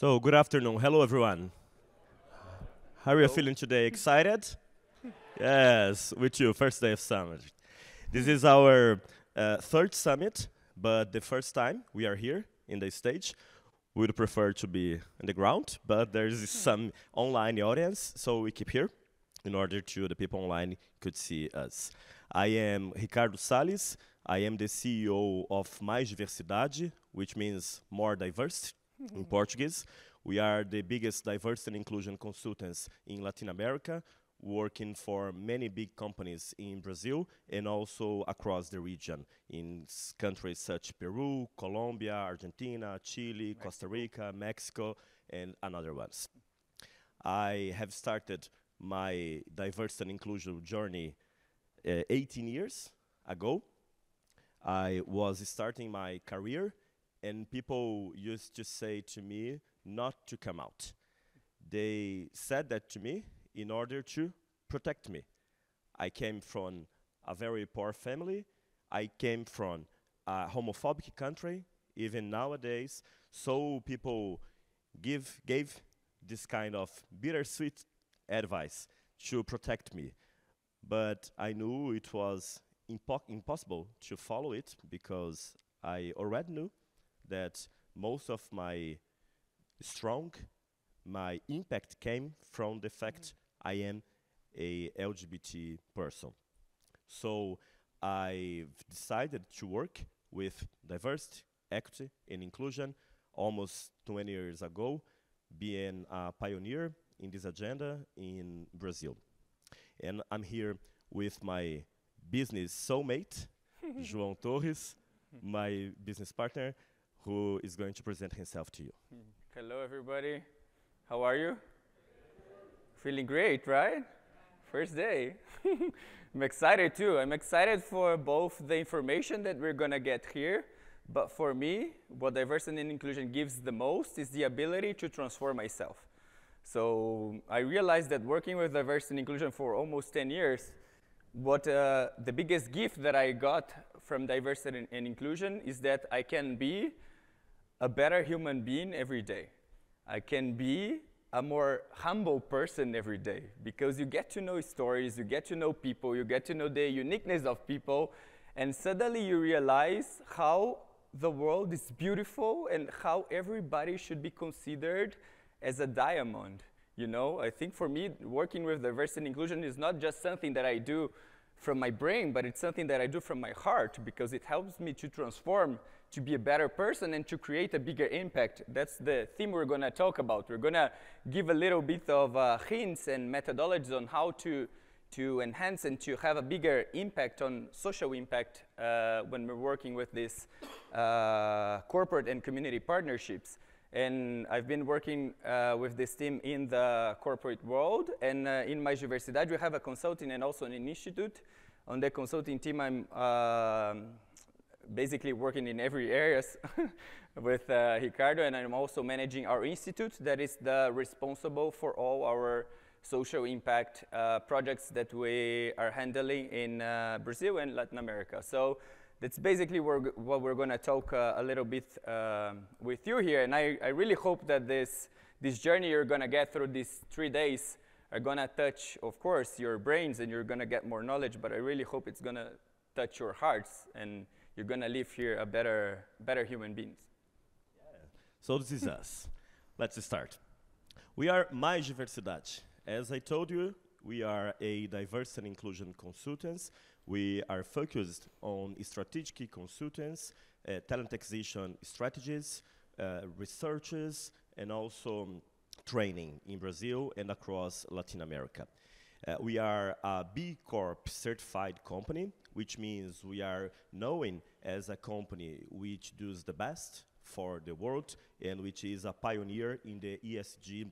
So, good afternoon. Hello, everyone. How are you feeling today? Excited? yes, with you, first day of summit. This is our uh, third summit, but the first time we are here in the stage. We would prefer to be on the ground, but there is some online audience, so we keep here in order to the people online could see us. I am Ricardo Sales. I am the CEO of Mais Diversidade, which means more diverse in Portuguese. We are the biggest diversity and inclusion consultants in Latin America, working for many big companies in Brazil and also across the region in s- countries such as Peru, Colombia, Argentina, Chile, Costa Rica, Mexico, and another ones. I have started my diversity and inclusion journey uh, 18 years ago. I was starting my career, and people used to say to me not to come out. They said that to me in order to protect me. I came from a very poor family. I came from a homophobic country, even nowadays. So people give gave this kind of bittersweet advice to protect me. But I knew it was impo- impossible to follow it because I already knew that most of my strong, my impact came from the fact I am a LGBT person. So I've decided to work with diversity, equity, and inclusion almost 20 years ago, being a pioneer in this agenda in Brazil. And I'm here with my business soulmate, João Torres, my business partner, who is going to present himself to you. Hello, everybody. How are you? Feeling great, right? First day. I'm excited too. I'm excited for both the information that we're going to get here, but for me, what diversity and inclusion gives the most is the ability to transform myself. So I realized that working with diversity and inclusion for almost 10 years, what uh, the biggest gift that I got from diversity and, and inclusion is that I can be a better human being every day. I can be a more humble person every day because you get to know stories, you get to know people, you get to know the uniqueness of people, and suddenly you realize how the world is beautiful and how everybody should be considered as a diamond. You know, I think for me, working with diversity and inclusion is not just something that I do from my brain, but it's something that I do from my heart because it helps me to transform, to be a better person, and to create a bigger impact. That's the theme we're going to talk about. We're going to give a little bit of uh, hints and methodologies on how to to enhance and to have a bigger impact on social impact uh, when we're working with these uh, corporate and community partnerships. And I've been working uh, with this team in the corporate world. And uh, in Mais Diversidade, we have a consulting and also an institute. On the consulting team, I'm um basically working in every areas with uh, Ricardo, and I'm also managing our institute that is the responsible for all our social impact uh, projects that we are handling in uh, Brazil and Latin America. So that's basically what we're going to talk uh, a little bit um, with you here. And I, I really hope that this, this journey you're going to get through these three days are going to touch, of course, your brains and you're going to get more knowledge, but I really hope it's going to touch your hearts and you're going to live here a better, better human beings. So this is us. Let's start. We are Mais Diversidade. As I told you, we are a diversity and inclusion consultants. We are focused on strategic consultants, uh, talent acquisition strategies, uh, researches, and also um, training in Brazil and across Latin America. Uh, we are a B Corp certified company, which means we are known as a company which does the best for the world and which is a pioneer in the ESG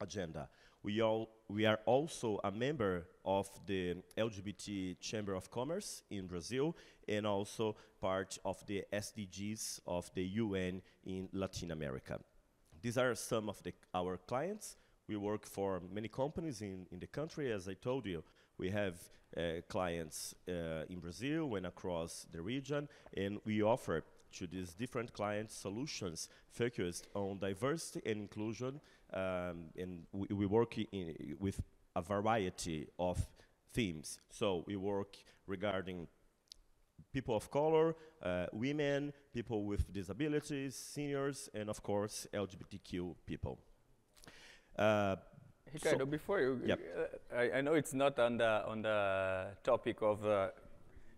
agenda. We, all, we are also a member of the LGBT Chamber of Commerce in Brazil and also part of the SDGs of the UN in Latin America. These are some of the, our clients. We work for many companies in, in the country. As I told you, we have uh, clients uh, in Brazil and across the region, and we offer to these different client solutions focused on diversity and inclusion. Um, and we, we work with a variety of themes. So we work regarding people of color, uh, women, people with disabilities, seniors, and of course, LGBTQ people. Uh, Ricardo, so before you, yep. uh, I, I, know it's not on the on the topic of uh,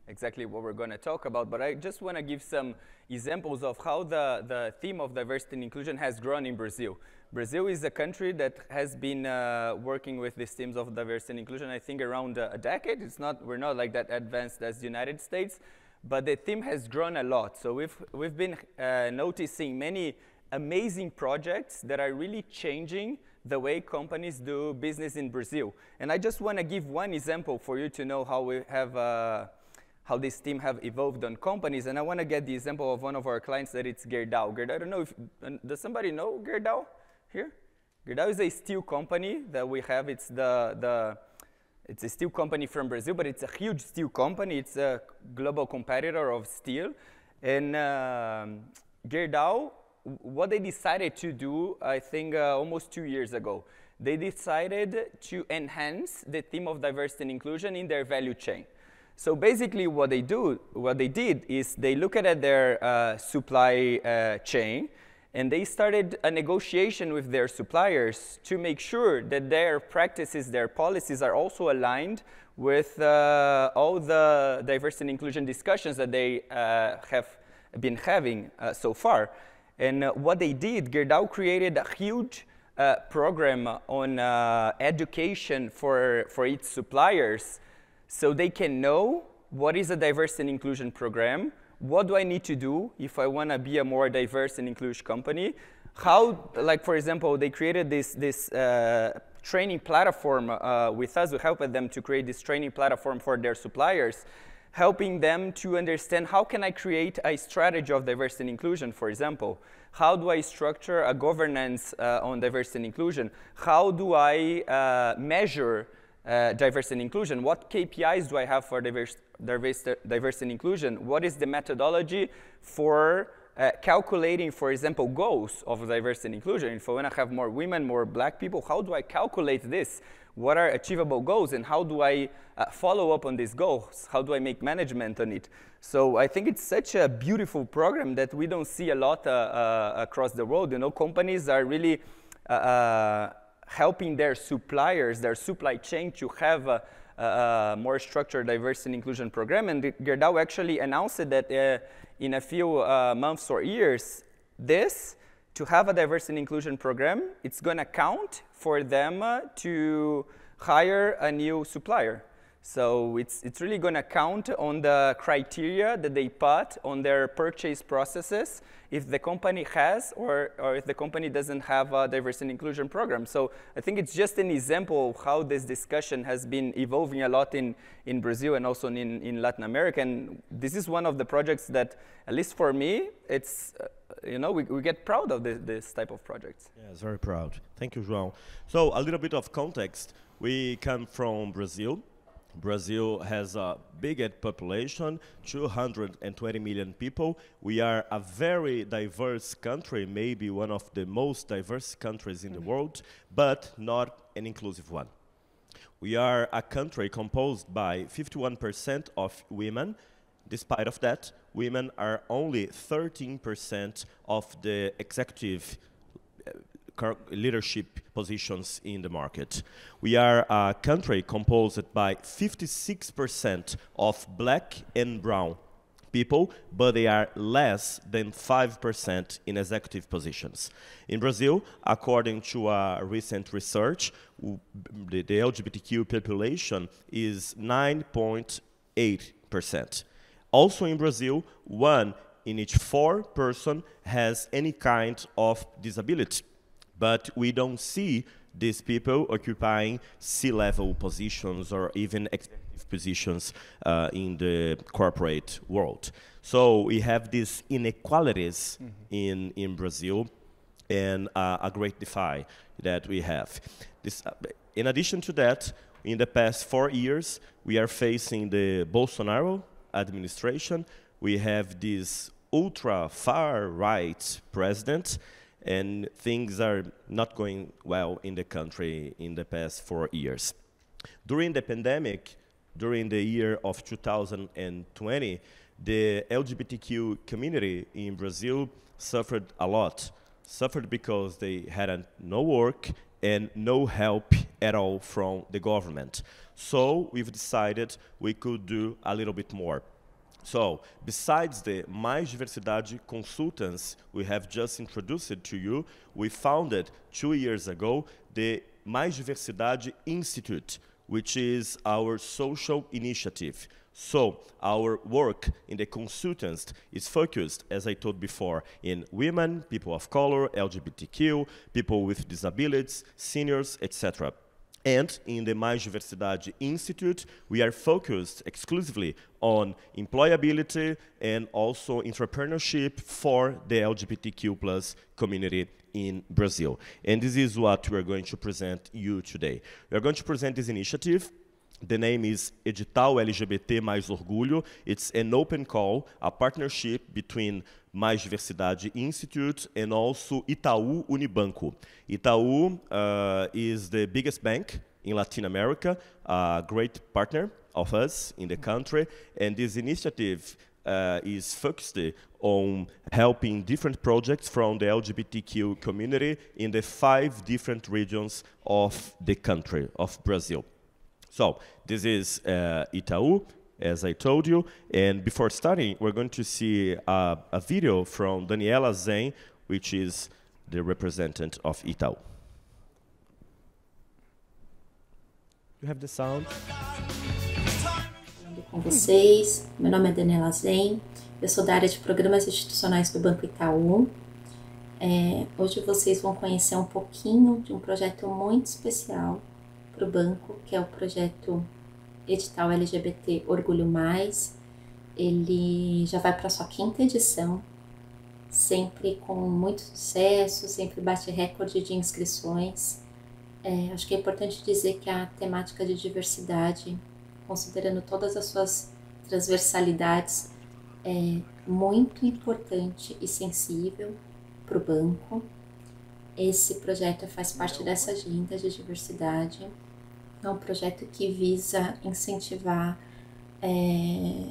exactly what we're going to talk about, but I just want to give some examples of how the the theme of diversity and inclusion has grown in Brazil. Brazil is a country that has been uh, working with these themes of diversity and inclusion, I think, around a decade. It's not, we're not like that advanced as the United States, but the theme has grown a lot. So we've, we've been uh, noticing many amazing projects that are really changing the way companies do business in Brazil. And I just want to give one example for you to know how we have, uh, how this team have evolved on companies. And I want to get the example of one of our clients that it's Gerdau. Gerdau, I don't know if, does somebody know Gerdau? here. Gerdau is a steel company that we have. It's the, the it's a steel company from Brazil, but it's a huge steel company. It's a global competitor of steel. And um, Gerdau, what they decided to do, I think uh, almost two years ago, they decided to enhance the theme of diversity and inclusion in their value chain. So basically what they do, what they did is they look at their uh, supply uh, chain and they started a negotiation with their suppliers to make sure that their practices, their policies are also aligned with uh, all the diversity and inclusion discussions that they uh, have been having uh, so far. And uh, what they did, Gerdau created a huge uh, program on uh, education for, for its suppliers so they can know what is a diversity and inclusion program, what do I need to do if I want to be a more diverse and inclusive company? How, like for example, they created this, this uh, training platform uh, with us. We helped them to create this training platform for their suppliers, helping them to understand how can I create a strategy of diversity and inclusion, for example. How do I structure a governance uh, on diversity and inclusion? How do I uh, measure uh, diversity and inclusion? What KPIs do I have for diverse, diverse, diversity and inclusion? What is the methodology for uh, calculating, for example, goals of diversity and inclusion? If I want to have more women, more black people, how do I calculate this? What are achievable goals and how do I uh, follow up on these goals? How do I make management on it? So I think it's such a beautiful program that we don't see a lot uh, uh, across the world. You know, companies are really uh, helping their suppliers, their supply chain to have a, a more structured diversity and inclusion program. And Gerdau actually announced that uh, in a few uh, months or years, this, to have a diversity and inclusion program, it's going to count for them uh, to hire a new supplier. So it's, it's really going to count on the criteria that they put on their purchase processes if the company has or, or if the company doesn't have a diversity and inclusion program. So I think it's just an example of how this discussion has been evolving a lot in, in Brazil and also in, in Latin America. And this is one of the projects that, at least for me, it's, uh, you know, we, we get proud of this, this type of projects. Yes, very proud. Thank you, João. So a little bit of context. We come from Brazil, Brazil has a big population, 220 million people. We are a very diverse country, maybe one of the most diverse countries in mm -hmm. the mm-hmm. world, but not an inclusive one. We are a country composed by 51% of women. Despite of that, women are only 13% of the executive leadership positions in the market. We are a country composed by 56% of black and brown people, but they are less than 5% in executive positions. In Brazil, according to a recent research, the, the LGBTQ population is 9.8%. Also in Brazil, one in each four person has any kind of disability. But we don't see these people occupying C-level positions or even executive positions uh, in the corporate world. So we have these inequalities mm -hmm. in, in Brazil and uh, a great defy that we have. This, uh, in addition to that, in the past four years, we are facing the Bolsonaro administration. We have this ultra far right president, and things are not going well in the country in the past four years. During the pandemic, during the year of 2020, the LGBTQ community in Brazil suffered a lot. Suffered because they had no work and no help at all from the government. So we've decided we could do a little bit more. So, besides the Mais Diversidade consultants we have just introduced to you, we founded two years ago the Mais Diversidade Institute, which is our social initiative. So our work in the consultants is focused, as I told before, in women, people of color, LGBTQ, people with disabilities, seniors, etc. And in the Mais Diversidade Institute, we are focused exclusively on employability and also entrepreneurship for the LGBTQ plus community in Brazil. And this is what we are going to present you today. We are going to present this initiative the name is Edital LGBT Mais Orgulho. It's an open call, a partnership between Mais Diversidade Institute and also Itaú Unibanco. Itaú uh, is the biggest bank in Latin America, a great partner of us in the country, and this initiative uh, is focused on helping different projects from the LGBTQ community in the five different regions of the country, of Brazil. So this is uh, Itaú, as I told you. And before starting, we're going to see a, a video from Daniela Zen, which is the representative of Itaú. You have the sound. Com vocês, meu nome é Daniela Zen, eu sou da área de programas institucionais do Banco Itaú. É, hoje vocês vão conhecer um pouquinho de um projeto muito especial para o banco, que é o projeto Edital LGBT Orgulho Mais. Ele já vai para sua quinta edição, sempre com muito sucesso, sempre bate recorde de inscrições. É, acho que é importante dizer que a temática de diversidade, considerando todas as suas transversalidades, é muito importante e sensível para o banco. Esse projeto faz parte dessa agenda de diversidade é um projeto que visa incentivar é,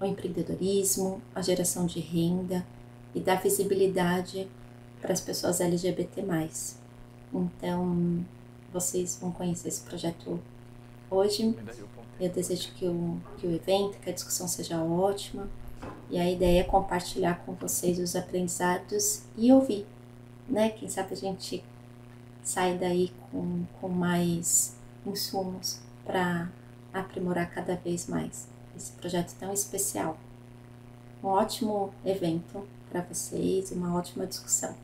o empreendedorismo, a geração de renda e dar visibilidade para as pessoas LGBT+. Então, vocês vão conhecer esse projeto hoje. Eu desejo que o, que o evento, que a discussão seja ótima. E a ideia é compartilhar com vocês os aprendizados e ouvir, né? Quem sabe a gente sai daí com, com mais insumos para aprimorar cada vez mais esse projeto tão especial. Um ótimo evento para vocês uma ótima discussão.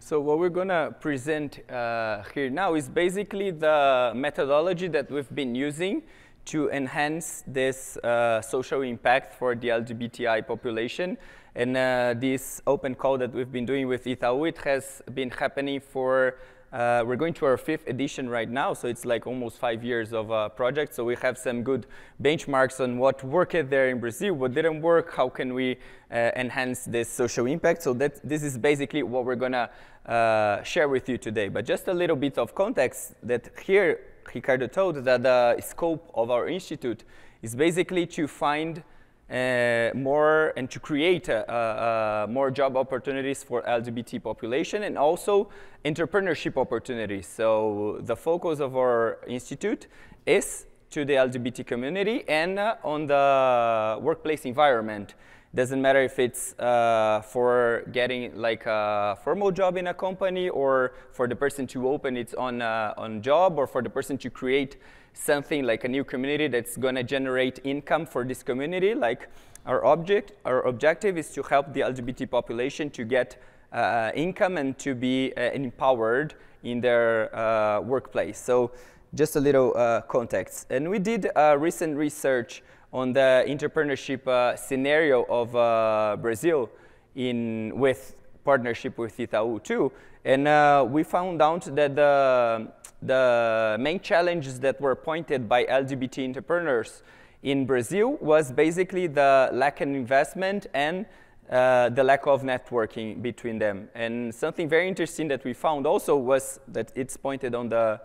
So what we're going to present uh, here now is basically the methodology that we've been using to enhance this uh, social impact for the LGBTI population. And uh, this open call that we've been doing with Itaú, it has been happening for uh, we're going to our fifth edition right now, so it's like almost five years of a uh, project. So we have some good benchmarks on what worked there in Brazil, what didn't work, how can we uh, enhance this social impact. So that this is basically what we're gonna uh, share with you today. But just a little bit of context that here, Ricardo told that the scope of our institute is basically to find uh, more and to create uh, uh, more job opportunities for LGBT population and also entrepreneurship opportunities. So the focus of our institute is to the LGBT community and uh, on the workplace environment. Doesn't matter if it's uh, for getting like a formal job in a company or for the person to open its own uh, on job or for the person to create something like a new community that's going to generate income for this community. Like our object, our objective is to help the LGBT population to get uh, income and to be uh, empowered in their uh, workplace. So just a little uh, context. And we did recent research on the entrepreneurship uh, scenario of uh, Brazil in, with partnership with Itaú too. And uh, we found out that the, the main challenges that were pointed by LGBT entrepreneurs in Brazil was basically the lack of investment and uh, the lack of networking between them. And something very interesting that we found also was that it's pointed on the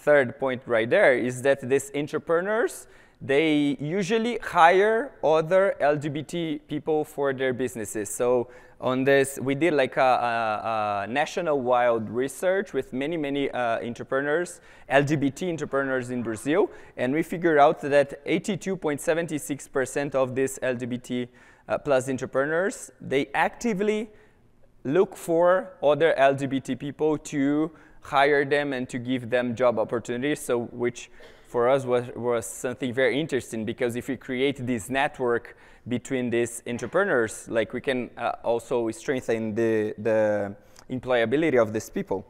third point right there is that these entrepreneurs, they usually hire other LGBT people for their businesses. So on this, we did like a, a, a national wild research with many, many uh, entrepreneurs, LGBT entrepreneurs in Brazil, and we figured out that 82.76% of these LGBT uh, plus entrepreneurs, they actively look for other LGBT people to hire them and to give them job opportunities, so which for us was, was something very interesting because if we create this network between these entrepreneurs, like we can uh, also strengthen the, the employability of these people.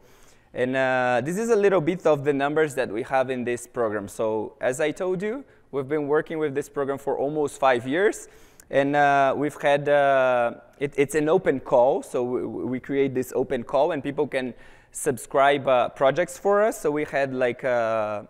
And uh, this is a little bit of the numbers that we have in this program. So as I told you, we've been working with this program for almost five years. And uh, we've had, uh, it, it's an open call. So we, we, create this open call and people can subscribe uh, projects for us. So we had like uh,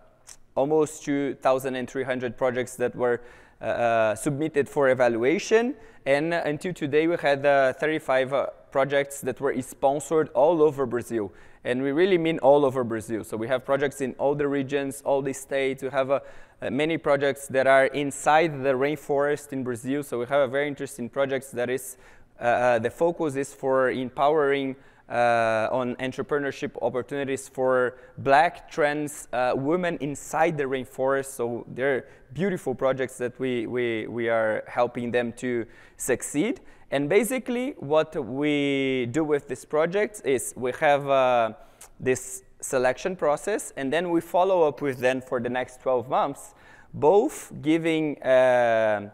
almost 2,300 projects that were uh, uh, submitted for evaluation. And uh, until today, we had 35 projects that were sponsored all over Brazil. And we really mean all over Brazil. So we have projects in all the regions, all the states. We have uh, many projects that are inside the rainforest in Brazil. So we have a very interesting project that is, uh, the focus is for empowering uh, on entrepreneurship opportunities for black trans uh, women inside the rainforest. So they're beautiful projects that we, we, we are helping them to succeed. And basically what we do with this project is we have uh, this selection process and then we follow up with them for the next 12 months, both giving uh,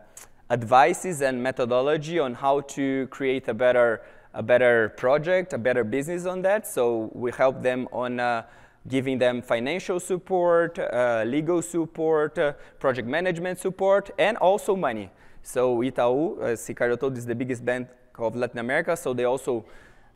advices and methodology on how to create a better a better project, a better business on that. So we help them on uh, giving them financial support, uh, legal support, uh, project management support, and also money. So Itaú, as Ricardo told, is the biggest bank of Latin America, so they also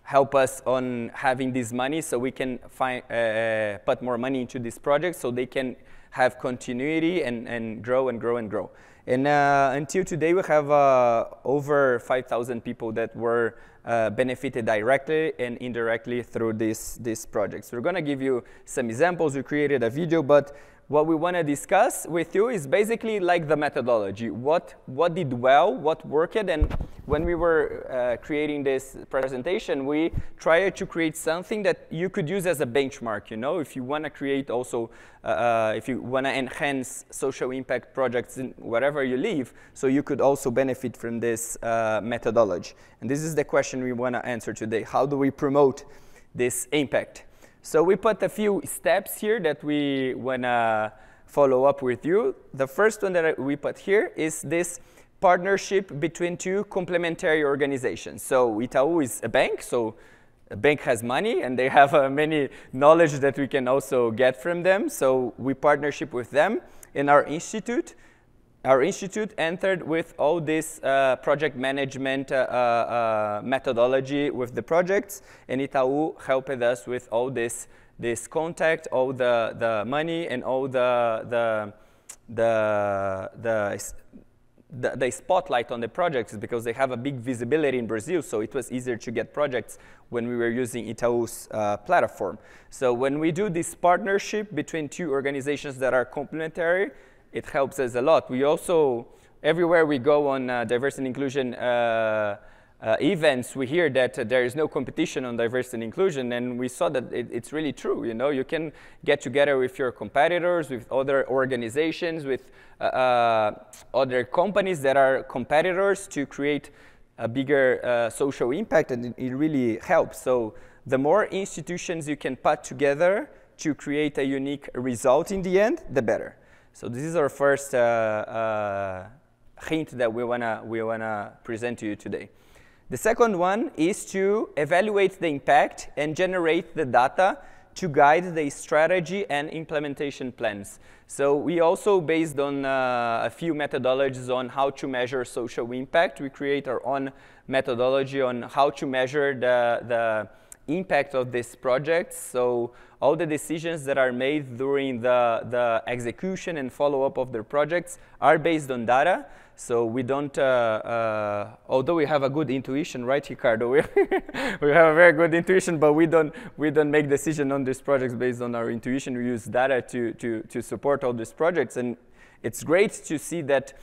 help us on having this money so we can find, uh, uh, put more money into this project so they can have continuity and, and grow and grow and grow. And uh, until today, we have uh, over 5,000 people that were uh, benefited directly and indirectly through this, this project. So we're going to give you some examples. We created a video, but what we want to discuss with you is basically like the methodology. What, what did well, what worked, and when we were uh, creating this presentation, we tried to create something that you could use as a benchmark, you know, if you want to create also, uh, uh, if you want to enhance social impact projects in wherever you live, so you could also benefit from this uh, methodology. And this is the question we want to answer today. How do we promote this impact? So we put a few steps here that we want to follow up with you. The first one that we put here is this partnership between two complementary organizations. So Itaú is a bank, so a bank has money and they have uh, many knowledge that we can also get from them. So we partnership with them in our institute our institute entered with all this uh, project management uh, uh, methodology with the projects, and Itaú helped us with all this, this contact, all the, the money, and all the, the, the, the, the, the spotlight on the projects because they have a big visibility in Brazil, so it was easier to get projects when we were using Itaú's uh, platform. So when we do this partnership between two organizations that are complementary, it helps us a lot. We also, everywhere we go on uh, diversity and inclusion uh, uh, events, we hear that uh, there is no competition on diversity and inclusion, and we saw that it, it's really true. You know, you can get together with your competitors, with other organizations, with uh, uh, other companies that are competitors to create a bigger social impact, and it, it really helps. So the more institutions you can put together to create a unique result in the end, the better. So this is our first uh, uh, hint that we wanna we wanna present to you today. The second one is to evaluate the impact and generate the data to guide the strategy and implementation plans. So we also, based on uh, a few methodologies on how to measure social impact, we create our own methodology on how to measure the, the impact of this project. So all the decisions that are made during the, the execution and follow-up of their projects are based on data. So we don't, uh, uh, although we have a good intuition, right, Ricardo? We, we have a very good intuition, but we don't, we don't make decisions on these projects based on our intuition. We use data to, to, to support all these projects. And it's great to see that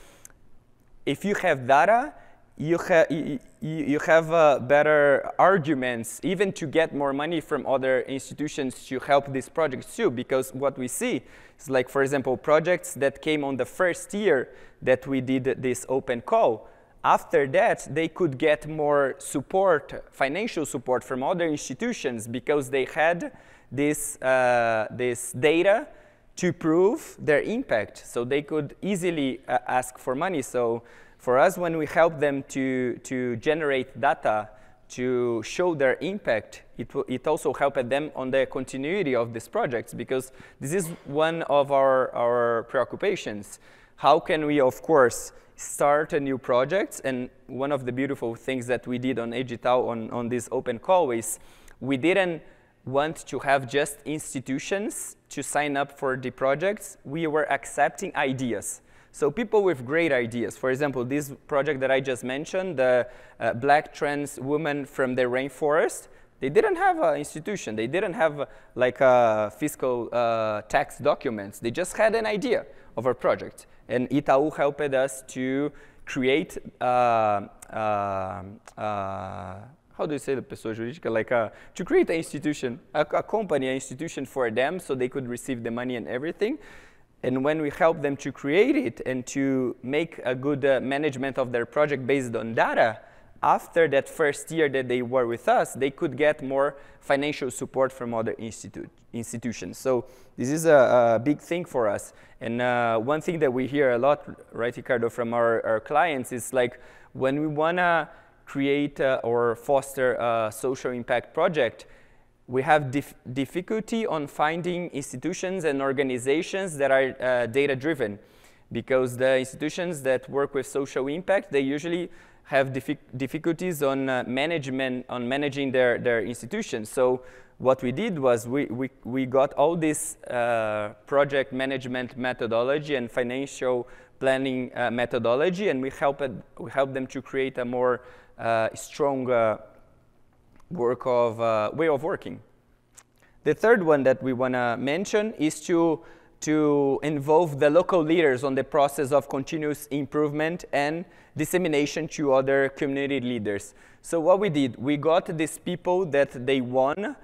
if you have data, you, ha you, you have uh, better arguments even to get more money from other institutions to help these projects too because what we see is like for example projects that came on the first year that we did this open call after that they could get more support financial support from other institutions because they had this, uh, this data to prove their impact. So they could easily uh, ask for money. So for us, when we help them to, to generate data to show their impact, it, it also helped them on the continuity of these projects because this is one of our, our preoccupations. How can we, of course, start a new project? And one of the beautiful things that we did on Edital on, on this open call is we didn't want to have just institutions to sign up for the projects. We were accepting ideas. So people with great ideas, for example, this project that I just mentioned, the uh, black trans woman from the rainforest, they didn't have an institution. They didn't have uh, like uh, fiscal uh, tax documents. They just had an idea of a project. And Itaú helped us to create, uh, uh, how do you say the pessoa jurídica? Like to create an institution, a, a company, an institution for them so they could receive the money and everything. And when we help them to create it and to make a good uh, management of their project based on data, after that first year that they were with us, they could get more financial support from other institu institutions. So this is a, a, big thing for us. And uh, one thing that we hear a lot, right, Ricardo, from our, our clients is like when we want to create uh, or foster a social impact project, we have dif difficulty on finding institutions and organizations that are uh, data-driven because the institutions that work with social impact, they usually have difficulties on uh, management, on managing their, their institutions. So what we did was we, we, we got all this uh, project management methodology and financial planning uh, methodology, and we helped, we helped them to create a more uh, strong work of uh, way of working. The third one that we want to mention is to, to involve the local leaders on the process of continuous improvement and dissemination to other community leaders. So what we did, we got these people that they won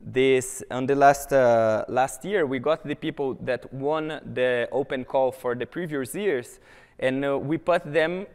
this on the last uh, last year we got the people that won the open call for the previous years and uh, we put them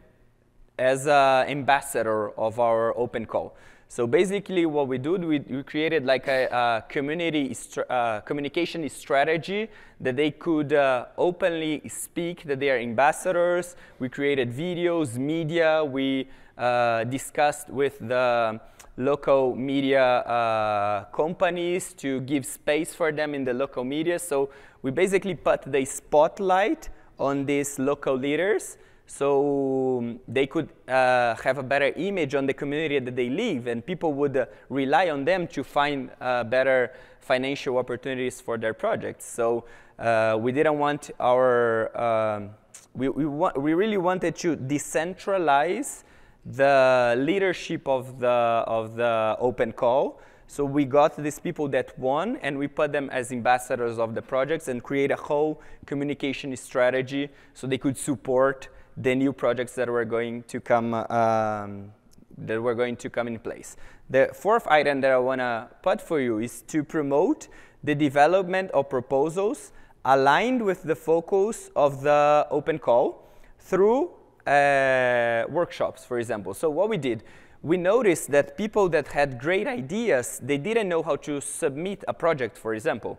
as an ambassador of our open call so basically what we did, we, we created like a, a community uh, communication strategy that they could uh, openly speak that they are ambassadors. We created videos, media. We uh, discussed with the local media uh, companies to give space for them in the local media. So we basically put the spotlight on these local leaders so um, they could uh, have a better image on the community that they live and people would uh, rely on them to find uh, better financial opportunities for their projects. So uh, we didn't want our, um, we, we, we really wanted to decentralize the leadership of the, of the open call. So we got these people that won and we put them as ambassadors of the projects and create a whole communication strategy so they could support the new projects that were going to come um, that were going to come in place. The fourth item that I want to put for you is to promote the development of proposals aligned with the focus of the open call through uh, workshops, for example. So what we did, we noticed that people that had great ideas, they didn't know how to submit a project, for example.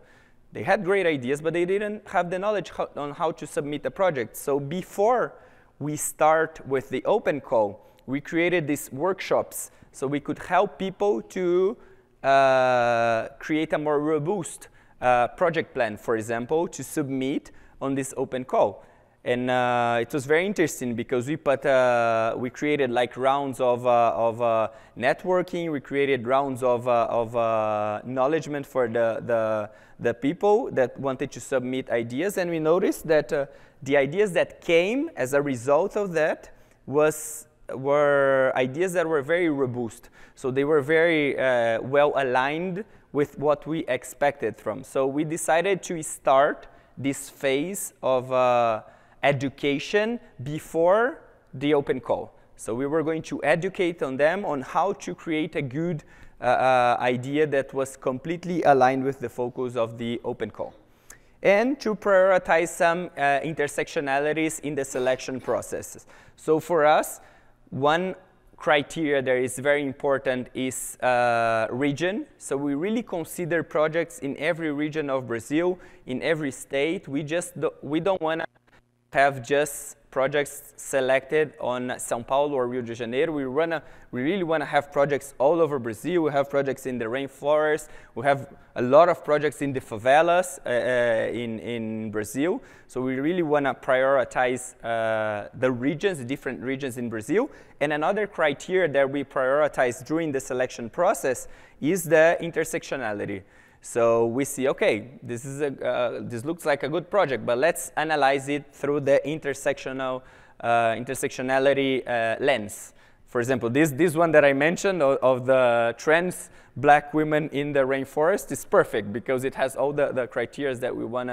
They had great ideas, but they didn't have the knowledge on how to submit a project. So before we start with the open call. We created these workshops so we could help people to uh, create a more robust uh, project plan, for example, to submit on this open call. And uh, it was very interesting because we put, uh, we created like rounds of, uh, of uh, networking, we created rounds of, of acknowledgement for the, the, the people that wanted to submit ideas. And we noticed that the ideas that came as a result of that was, were ideas that were very robust. So they were very well aligned with what we expected from. So we decided to start this phase of education before the open call. So we were going to educate on them on how to create a good uh, uh, idea that was completely aligned with the focus of the open call. And to prioritize some uh, intersectionalities in the selection processes. So for us, one criteria that is very important is uh, region. So we really consider projects in every region of Brazil, in every state. We just do, we don't want to have just projects selected on Sao Paulo or Rio de Janeiro. We, wanna, we really want to have projects all over Brazil. We have projects in the rainforest. We have a lot of projects in the favelas uh, uh, in, in Brazil. So we really want to prioritize uh, the regions, the different regions in Brazil. And another criteria that we prioritize during the selection process is the intersectionality. So we see, okay, this, is a, uh, this looks like a good project, but let's analyze it through the intersectional, uh, intersectionality uh, lens. For example, this, this one that I mentioned of, of, the trans black women in the rainforest is perfect because it has all the, the criteria that we want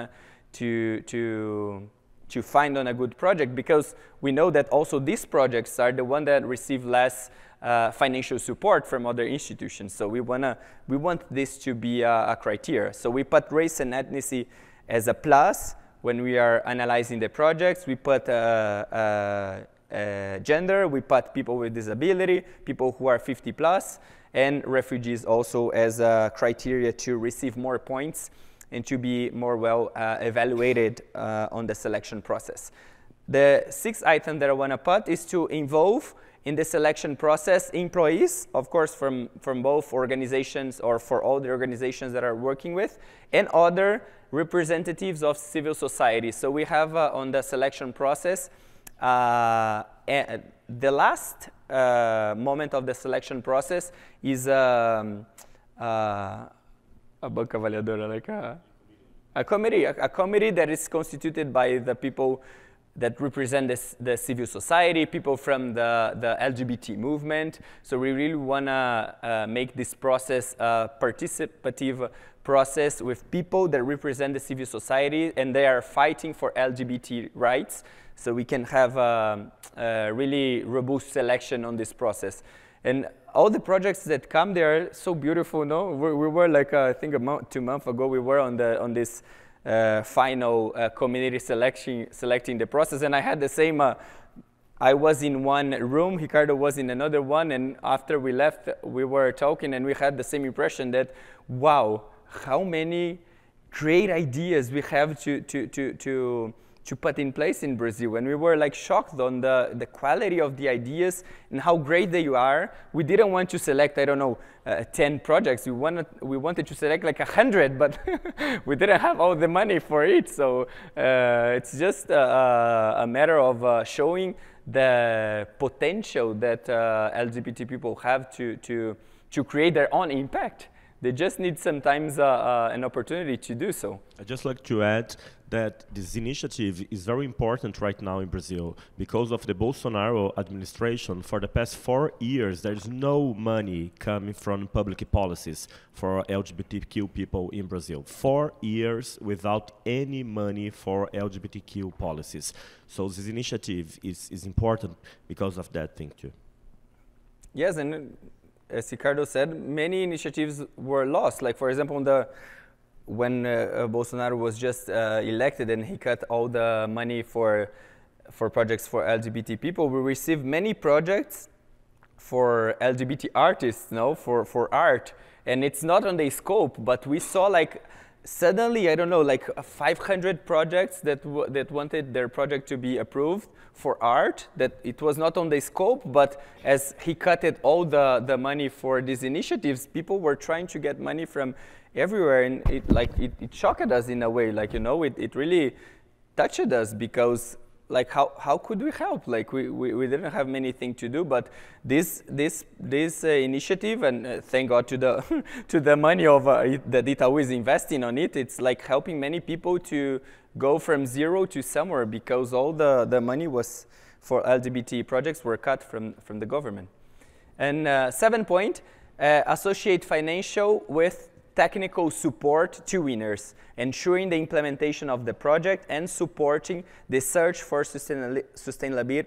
to, to, to find on a good project because we know that also these projects are the ones that receive less uh, financial support from other institutions. So we, wanna, we want this to be a, a, criteria. So we put race and ethnicity as a plus when we are analyzing the projects. We put uh, uh, uh gender, we put people with disability, people who are 50 plus, and refugees also as a criteria to receive more points and to be more well uh, evaluated uh, on the selection process. The sixth item that I want to put is to involve in the selection process employees, of course, from, from both organizations or for all the organizations that are working with, and other representatives of civil society. So we have uh, on the selection process, uh, the last uh, moment of the selection process is um, uh, a banca avaliadora, like a, a committee, a, a committee that is constituted by the people that represent the civil society, people from the, the LGBT movement. So we really want to uh, make this process a participative process with people that represent the civil society and they are fighting for LGBT rights. So we can have a, a really robust selection on this process. And all the projects that come, they are so beautiful. No, we, we were like uh, I think a month, two months ago, we were on the on this final uh, community selection, selecting the process. And I had the same, uh, I was in one room, Ricardo was in another one, and after we left, we were talking and we had the same impression that, wow, how many great ideas we have to, to, to, to to put in place in Brazil. And we were like shocked on the, the quality of the ideas and how great they are. We didn't want to select, I don't know, uh, 10 projects. We wanted, we wanted to select like 100, but we didn't have all the money for it. So uh, it's just a, a matter of uh, showing the potential that uh, LGBT people have to, to, to create their own impact. They just need sometimes uh, uh, an opportunity to do so. I'd just like to add that this initiative is very important right now in Brazil because of the Bolsonaro administration. For the past four years, there's no money coming from public policies for LGBTQ people in Brazil. Four years without any money for LGBTQ policies. So this initiative is, is important because of that thing too. Yes, and uh, as Ricardo said, many initiatives were lost. Like, for example, the, when uh, uh, Bolsonaro was just uh, elected and he cut all the money for, for projects for LGBT people, we received many projects for LGBT artists, no, for, for art. And it's not on the scope, but we saw like suddenly, I don't know, like 500 projects that, that wanted their project to be approved for art, that it was not on the scope, but as he cut all the, the money for these initiatives, people were trying to get money from everywhere, and it, like, it, it shocked us in a way, like, you know, it, it really touched us because like how, how could we help? Like we, we, we didn't have many things to do, but this this this uh, initiative, and uh, thank God to the to the money of uh, that Itaú is investing on it, it's like helping many people to go from zero to somewhere because all the, the money was for LGBT projects were cut from, from the government. And uh, seven point, uh, associate financial with technical support to winners, ensuring the implementation of the project and supporting the search for sustainability,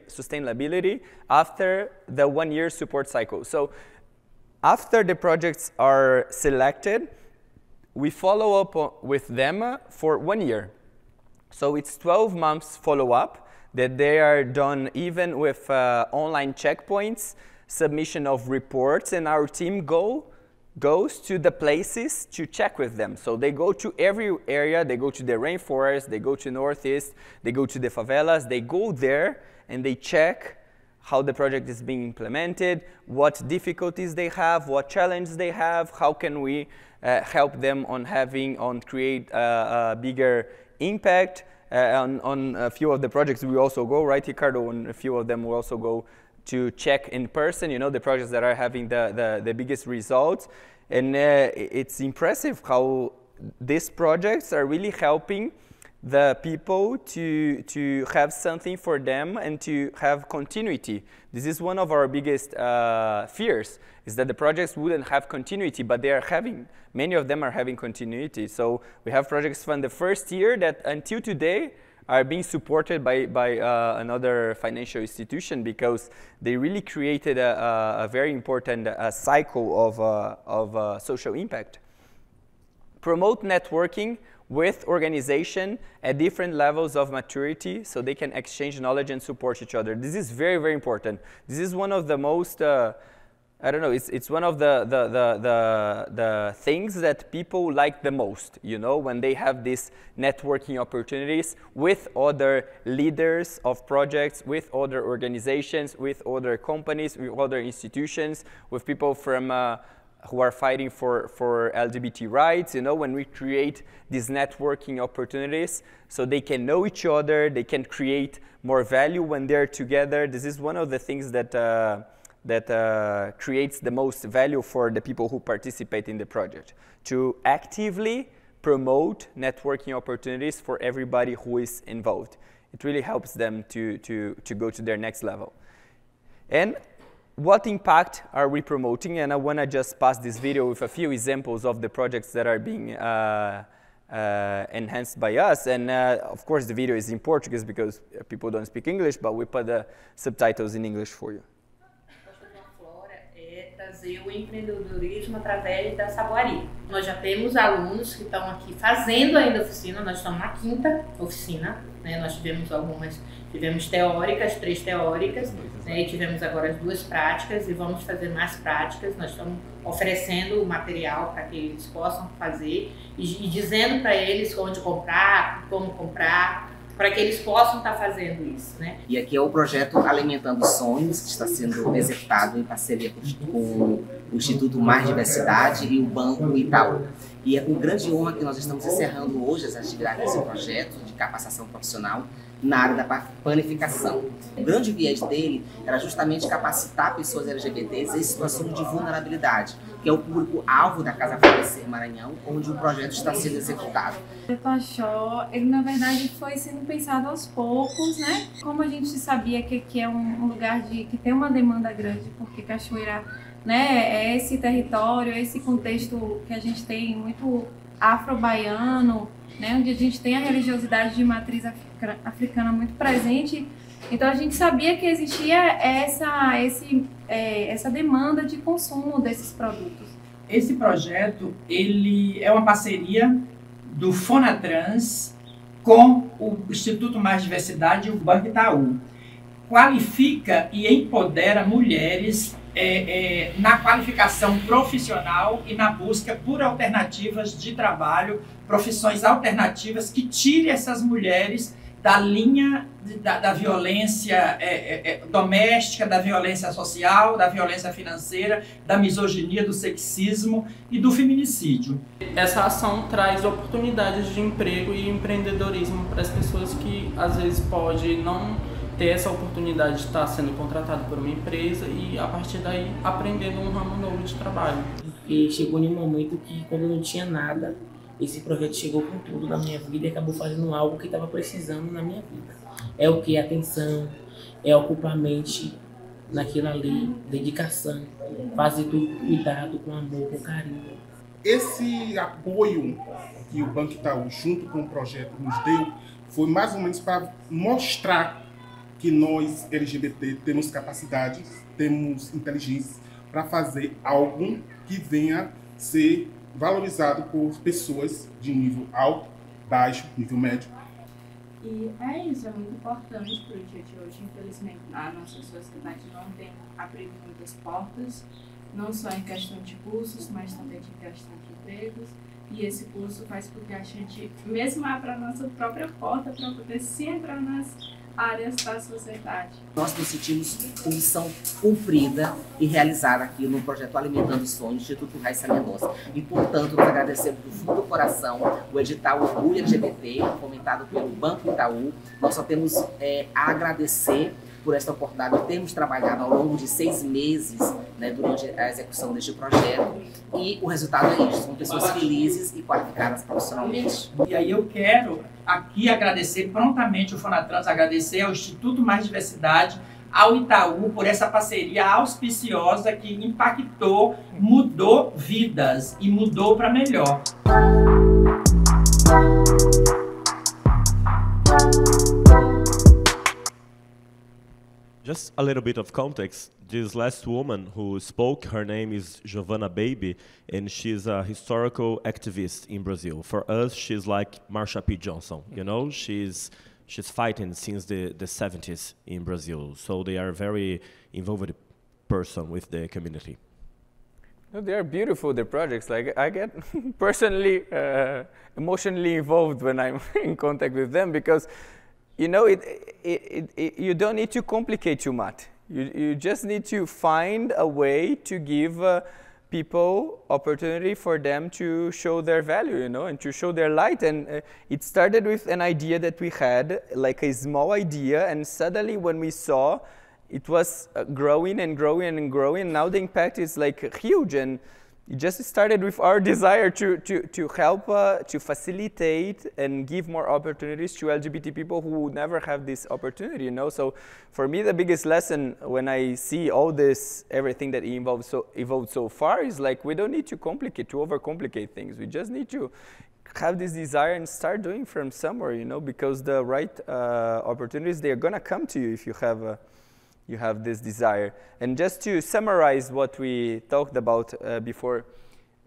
sustainability after the one-year support cycle. So after the projects are selected, we follow up with them for one year. So it's 12 months follow-up that they are done even with uh, online checkpoints, submission of reports, and our team go goes to the places to check with them. So they go to every area, they go to the rainforest, they go to Northeast, they go to the favelas, they go there and they check how the project is being implemented, what difficulties they have, what challenges they have, how can we uh, help them on having, on create a, a bigger impact. Uh, on, on a few of the projects we also go, right, Ricardo? On a few of them we also go to check in person, you know, the projects that are having the, the, the biggest results. And uh, it's impressive how these projects are really helping the people to, to have something for them and to have continuity. This is one of our biggest uh, fears, is that the projects wouldn't have continuity, but they are having, many of them are having continuity. So we have projects from the first year that until today are being supported by, by uh, another financial institution because they really created a, a, very important uh, cycle of, uh, of uh, social impact. Promote networking with organization at different levels of maturity so they can exchange knowledge and support each other. This is very, very important. This is one of the most, I don't know, it's, it's one of the, the, the, the, the things that people like the most, you know, when they have these networking opportunities with other leaders of projects, with other organizations, with other companies, with other institutions, with people from uh, who are fighting for, for LGBT rights, you know, when we create these networking opportunities so they can know each other, they can create more value when they're together. This is one of the things that, uh, that uh, creates the most value for the people who participate in the project, to actively promote networking opportunities for everybody who is involved. It really helps them to, to, to go to their next level. And what impact are we promoting? And I want to just pass this video with a few examples of the projects that are being uh, uh, enhanced by us. And uh, of course, the video is in Portuguese because people don't speak English, but we put the subtitles in English for you. Trazer o empreendedorismo através da saboaria. Nós já temos alunos que estão aqui fazendo ainda oficina, nós estamos na quinta oficina, né? nós tivemos algumas, tivemos teóricas, três teóricas, né? e tivemos agora as duas práticas e vamos fazer mais práticas, nós estamos oferecendo o material para que eles possam fazer e, e dizendo para eles onde comprar, como comprar, para que eles possam estar tá fazendo isso, né? E aqui é o projeto Alimentando Sonhos, que está sendo executado em parceria com o Instituto Mais Diversidade e o Banco Itaú. E é com grande honra que nós estamos encerrando hoje as atividades desse projeto de capacitação profissional na área da panificação. O grande viés dele era justamente capacitar pessoas LGBTs em situação de vulnerabilidade, que é o público-alvo da Casa Florescer Maranhão, onde o projeto está sendo executado. O Pachó, ele na verdade foi sendo pensado aos poucos, né? Como a gente sabia que aqui é um lugar de, que tem uma demanda grande, porque Cachoeira né, é esse território, é esse contexto que a gente tem muito afro-baiano, né, onde a gente tem a religiosidade de matriz africana muito presente. Então a gente sabia que existia essa, esse, é, essa demanda de consumo desses produtos. Esse projeto ele é uma parceria do Fonatrans com o Instituto Mais Diversidade e o Banco Itaú. Qualifica e empodera mulheres é, é, na qualificação profissional e na busca por alternativas de trabalho, profissões alternativas que tire essas mulheres da linha de, da, da, violência é, é, é, doméstica, da violência social, da violência financeira, da misoginia, do sexismo e do feminicídio. Essa ação traz oportunidades de emprego e empreendedorismo para as pessoas que às vezes pode não ter essa oportunidade de estar sendo contratado por uma empresa e a partir daí aprendendo um ramo novo de trabalho. E chegou em um momento que quando eu não tinha nada, esse projeto chegou com tudo na minha vida e acabou fazendo algo que estava precisando na minha vida. É o que? Atenção, é ocupar a mente naquilo ali, dedicação, fazer tudo cuidado, com amor, com carinho. Esse apoio que o Banco Itaú, junto com o projeto, nos deu, foi mais ou menos para mostrar que nós, LGBT, temos capacidade, temos inteligência para fazer algo que venha ser valorizado por pessoas de nível alto, baixo, nível médio. E é isso, é muito importante para o dia de hoje. Infelizmente, a nossa sociedade não tem abrido muitas portas, não só em questão de cursos, mas também de questão de empregos. E esse curso faz com que a gente mesmo abra a nossa própria porta para poder se entrar nas áreas da sociedade. Nós nos sentimos com missão cumprida e realizada aqui no projeto Alimentando Sonhos, Instituto Raíssa Mendonça. E, portanto, nós agradecemos do fundo do coração o edital Orgulho LGBT, fomentado pelo Banco Itaú. Nós só temos é, a agradecer por esta oportunidade de termos trabalhado ao longo de seis meses né, durante a execução deste projeto e o resultado é isso, são pessoas felizes e qualificadas profissionalmente. E aí eu quero aqui agradecer prontamente o Fonatrans, agradecer ao Instituto Mais Diversidade, ao Itaú por essa parceria auspiciosa que impactou, mudou vidas e mudou para melhor. Just a little bit of context. This last woman who spoke, her name is Jovanna Baby, and she's a historical activist in Brazil. For us, she's like Marsha P. Johnson. You know, she's she's fighting since the, the 70s in Brazil. So they are very involved person with the community. No, they are beautiful, the projects. Like I get personally uh, emotionally involved when I'm in contact with them because you know, it, it, it, you don't need to complicate too much. You, you just need to find a way to give uh, people opportunity for them to show their value, you know, and to show their light. And uh, it started with an idea that we had, like a small idea, and suddenly when we saw it was uh, growing and growing and growing, now the impact is like huge. And it just started with our desire to, to, to help, uh, to facilitate and give more opportunities to LGBT people who would never have this opportunity, you know? So for me, the biggest lesson when I see all this, everything that evolved so, evolved so far is like, we don't need to complicate, to overcomplicate things. We just need to have this desire and start doing from somewhere, you know, because the right uh, opportunities, they're gonna come to you if you have a, you have this desire. And just to summarize what we talked about uh, before,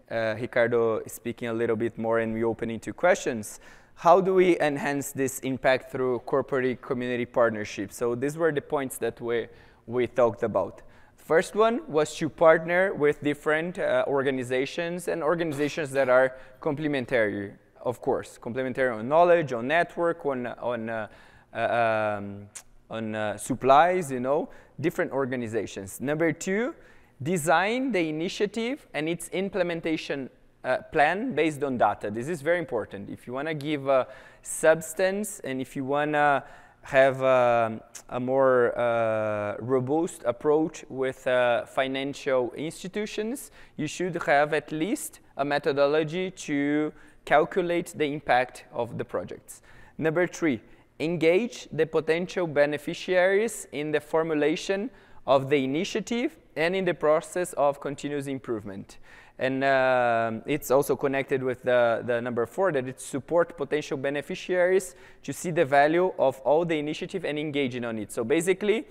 uh, Ricardo speaking a little bit more and we opening to questions, how do we enhance this impact through corporate community partnerships? So these were the points that we, we talked about. First one was to partner with different uh, organizations and organizations that are complementary, of course, complementary on knowledge, on network, on, on uh, uh um, on uh, supplies, you know, different organizations. Number two, design the initiative and its implementation uh, plan based on data. This is very important. If you want to give a substance and if you want to have a, a more uh, robust approach with uh, financial institutions, you should have at least a methodology to calculate the impact of the projects. Number three, engage the potential beneficiaries in the formulation of the initiative and in the process of continuous improvement. And uh, it's also connected with the, the number four, that it support potential beneficiaries to see the value of all the initiative and engaging on it. So basically,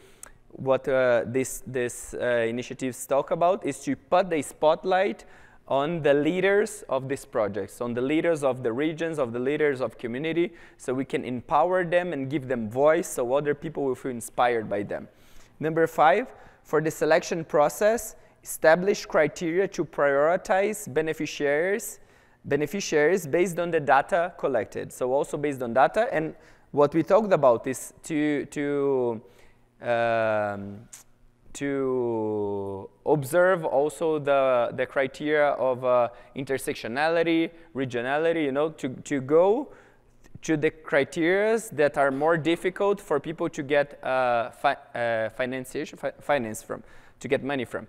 what uh, this, this uh, initiatives talk about is to put the spotlight on the leaders of these projects, on the leaders of the regions, of the leaders of community, so we can empower them and give them voice so other people will feel inspired by them. Number five, for the selection process, establish criteria to prioritize beneficiaries, beneficiaries based on the data collected. So also based on data and what we talked about is to, to, um, to observe also the, the criteria of uh, intersectionality, regionality, you know, to, to go to the criteria that are more difficult for people to get uh, fi uh, fi finance from, to get money from.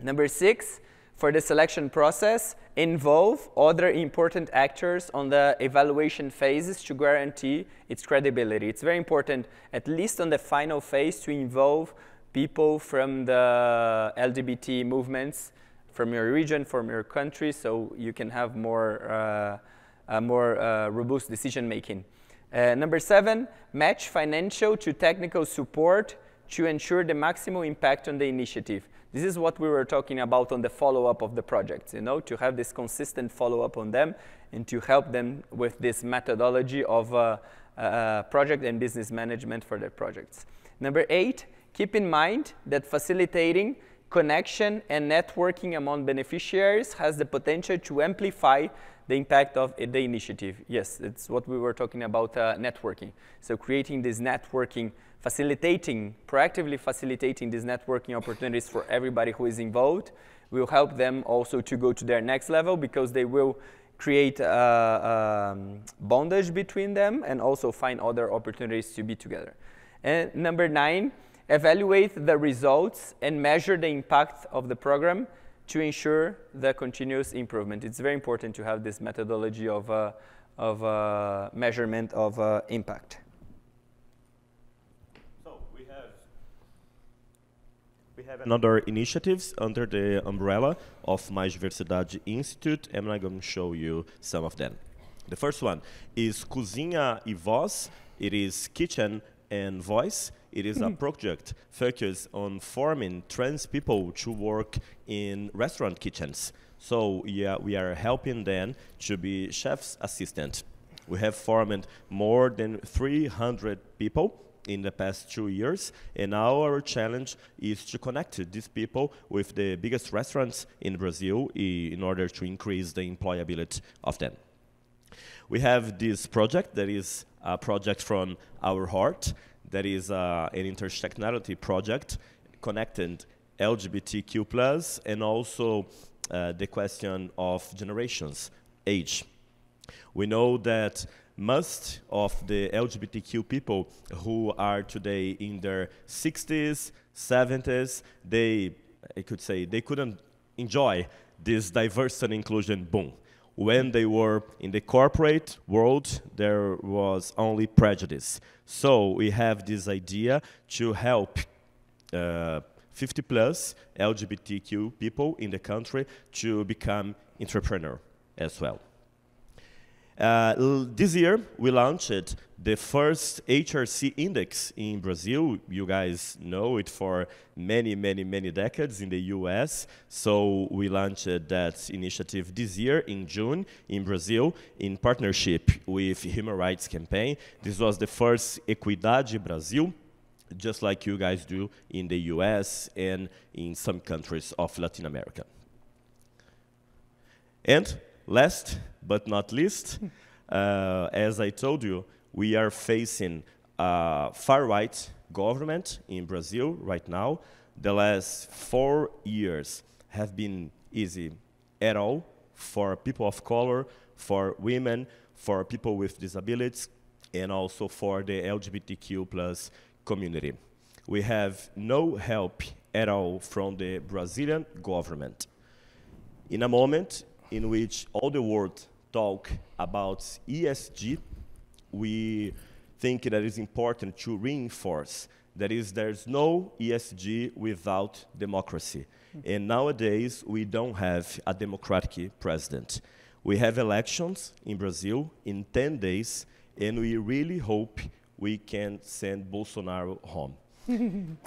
Number six, for the selection process, involve other important actors on the evaluation phases to guarantee its credibility. It's very important, at least on the final phase, to involve people from the LGBT movements from your region, from your country, so you can have more, uh, more uh, robust decision making. Uh, number seven, match financial to technical support to ensure the maximum impact on the initiative. This is what we were talking about on the follow-up of the projects, you know, to have this consistent follow-up on them and to help them with this methodology of uh, uh, project and business management for their projects. Number eight, keep in mind that facilitating connection and networking among beneficiaries has the potential to amplify the impact of the initiative. Yes, it's what we were talking about uh, networking. So creating this networking facilitating, proactively facilitating these networking opportunities for everybody who is involved will help them also to go to their next level because they will create a, um, bondage between them and also find other opportunities to be together. And number nine, evaluate the results and measure the impact of the program to ensure the continuous improvement. It's very important to have this methodology of, uh, of uh, measurement of uh, impact. So we have we have another initiatives under the umbrella of Mais Diversidade Institute, and I'm going to show you some of them. The first one is Cozinha e Voz. It is kitchen and voice. It is a mm-hmm. project focused on forming trans people to work in restaurant kitchens. So yeah, we are helping them to be chef's assistant. We have formed more than 300 people in the past two years. And our challenge is to connect these people with the biggest restaurants in Brazil in order to increase the employability of them. We have this project that is a project from our heart, that is uh, an intersectionality project connecting LGBTQ plus and also uh, the question of generations, age. We know that most of the LGBTQ people who are today in their 60s, 70s, they, I could say, they couldn't enjoy this diversity and inclusion boom. When they were in the corporate world, there was only prejudice. So we have this idea to help uh, 50 plus LGBTQ people in the country to become entrepreneur as well. Uh, this year, we launched the first HRC index in Brazil. You guys know it for many, many, many decades in the US. So we launched that initiative this year in June in Brazil in partnership with Human Rights Campaign. This was the first Equidade Brasil just like you guys do in the US and in some countries of Latin America. And last but not least, uh, as I told you, we are facing a far-right government in Brazil right now. The last four years have been easy at all for people of color, for women, for people with disabilities, and also for the LGBTQ plus community. We have no help at all from the Brazilian government. In a moment in which all the world talk about ESG, we think that it's important to reinforce that is there's no ESG without democracy. Hmm. And nowadays we don't have a democratic president. We have elections in Brazil in 10 days and we really hope we can send Bolsonaro home.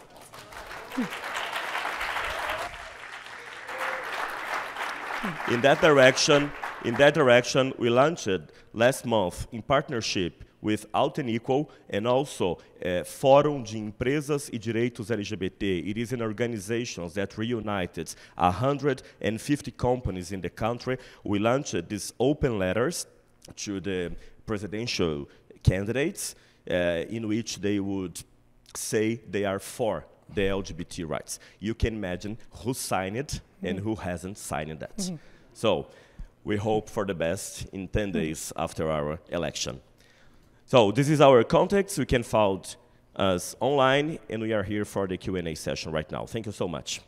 in that direction, in that direction, we launched last month in partnership with Out and Equal and also uh, Fórum de Empresas e Direitos LGBT. It is an organization that reunited 150 companies in the country. We launched these open letters to the presidential candidates uh, in which they would say they are for the LGBT rights. You can imagine who signed it and who hasn't signed that. So we hope for the best in 10 days after our election. So this is our context. You can find us online, and we are here for the Q&A session right now. Thank you so much.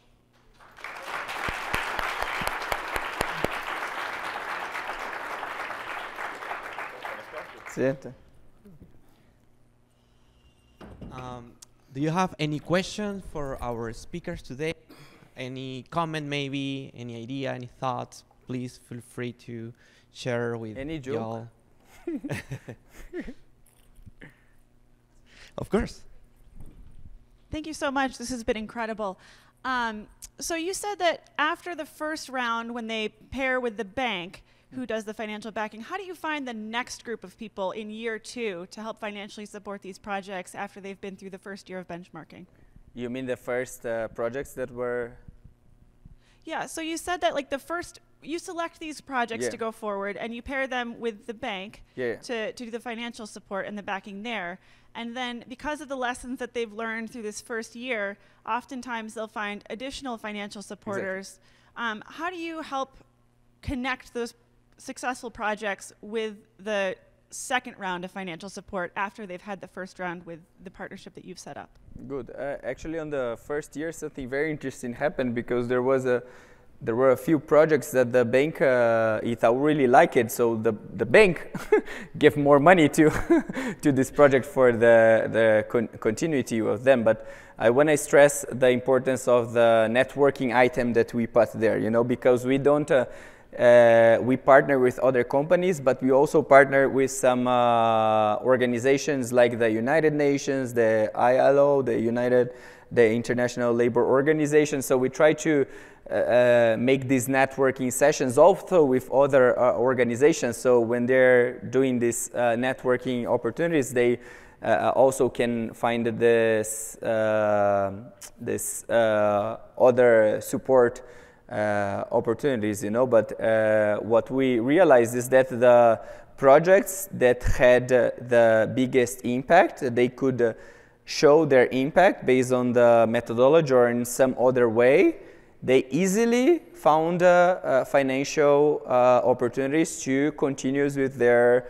Certo. Um, do you have any questions for our speakers today? Any comment, maybe? Any idea? Any thoughts? Please feel free to share with Any joke? y'all. of course. Thank you so much. This has been incredible. Um, so you said that after the first round, when they pair with the bank, who does the financial backing, how do you find the next group of people in year two to help financially support these projects after they've been through the first year of benchmarking? You mean the first uh, projects that were Yeah. So you said that like the first, you select these projects Yeah. to go forward, and you pair them with the bank Yeah. to to do the financial support and the backing there. And then because of the lessons that they've learned through this first year, oftentimes they'll find additional financial supporters. Um, how do you help connect those successful projects with the second round of financial support after they've had the first round with the partnership that you've set up? Good. Uh, actually, on the first year, something very interesting happened because there was a there were a few projects that the bank uh, Itaú really liked it, so the the bank gave more money to to this project for the the con- continuity of them. But I want to stress the importance of the networking item that we put there. You know, because we don't. Uh, uh, we partner with other companies, but we also partner with some uh, organizations like the United Nations, the ILO, the United, the International Labor Organization. So we try to uh, uh, make these networking sessions also with other uh, organizations. So when they're doing these uh, networking opportunities, they also can find this this other support uh, opportunities, you know. But uh, what we realized is that the projects that had uh, the biggest impact, they could uh, show their impact based on the methodology or in some other way. They easily found uh, uh, financial opportunities to continue with their